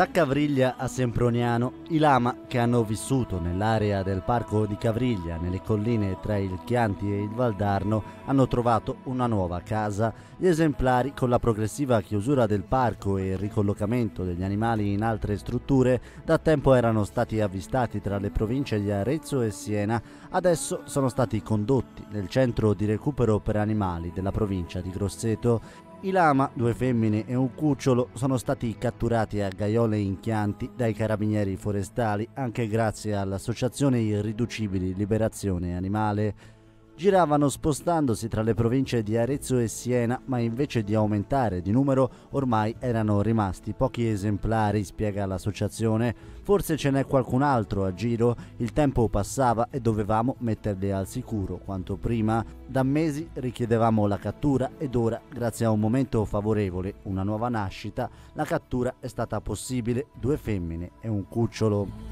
Da Cavriglia a Semproniano, i lama che hanno vissuto nell'area del parco di Cavriglia, nelle colline tra il Chianti e il Valdarno, hanno trovato una nuova casa. Gli esemplari, con la progressiva chiusura del parco e il ricollocamento degli animali in altre strutture, da tempo erano stati avvistati tra le province di Arezzo e Siena, adesso sono stati condotti nel centro di recupero per animali della provincia di Grosseto i lama, due femmine e un cucciolo, sono stati catturati a Gaiole in Chianti dai carabinieri forestali anche grazie all'associazione Irriducibili Liberazione Animale giravano spostandosi tra le province di Arezzo e Siena, ma invece di aumentare di numero ormai erano rimasti pochi esemplari, spiega l'associazione. Forse ce n'è qualcun altro a giro, il tempo passava e dovevamo metterli al sicuro quanto prima. Da mesi richiedevamo la cattura ed ora, grazie a un momento favorevole, una nuova nascita, la cattura è stata possibile, due femmine e un cucciolo.